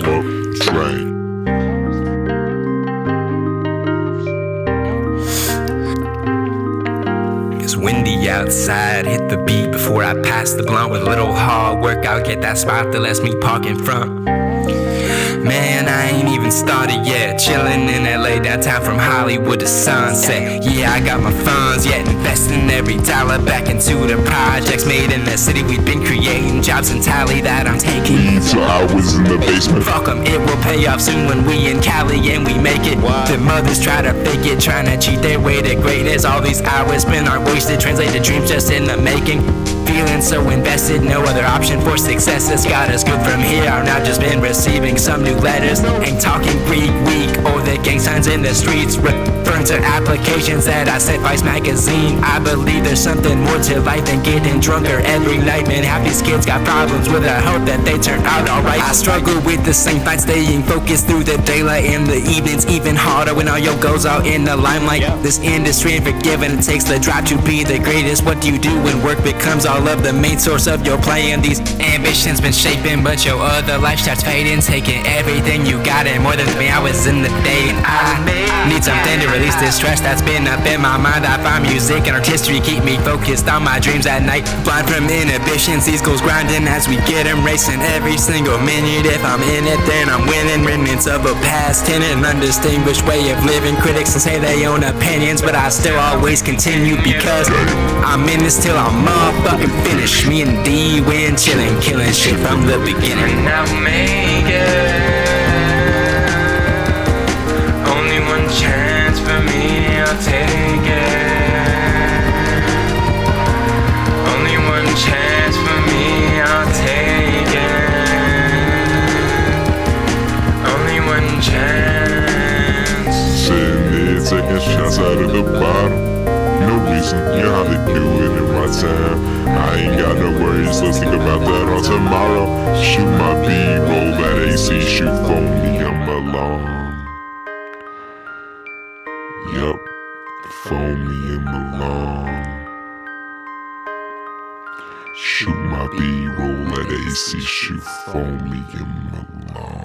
right. It's windy outside, hit the beat before I pass the blunt with a little hard work. I'll get that spot that lets me park in front. Man, I ain't even started yet. Chillin' in LA downtown from Hollywood to sunset. Yeah, I got my funds yet, investing every dollar back into the projects made in the city. We've been creating jobs and tally that I'm taking. Leads hours in the basement. Fuck 'em, it will pay off soon when we in Cali and we make it. The mothers try to fake it, trying to cheat their way to greatness. All these hours spent are wasted, translate the dreams just in the making. Feeling so invested, no other option for success has got us good from here. I've now just been receiving some new letters. Ain't talking Greek week or the gang signs in the streets. Referring to applications that I sent Vice magazine. I believe there's something more to life than getting drunker every night. Man, half these kids got problems with it. I hope that they turn out alright. I struggle with the same fight, staying focused through the daylight and the evenings. Even harder when all your goals out in the limelight. This industry ain't forgiving. It takes the drive to be the greatest. What do you do when work becomes all of the main source of your play? And these ambitions been shaping, but your other life starts fading. Taking everything you got and more than me. I was in the day and I need something to release this stress that's been up in my mind. I find music and artistry keep me focused on my dreams at night. Blind from inhibitions, these goals grinding as we get them racing every single minute. If I'm in it, then I'm winning. Remnants of a past tenant, an undistinguished way of living. Critics say they own opinions, but I still always continue because I'm in this till I'm motherfucking finished. Me and D win, chilling, killing shit from the beginning. I'll make it. Taking shots out of the bottle. No reason, you know they do it in my town. I ain't got no worries, let's think about that on tomorrow. Shoot my B, roll that AC, shoot for me, I'm alone. Yup, phone me, I'm alone. Shoot my B, roll that AC, shoot for me, I'm alone.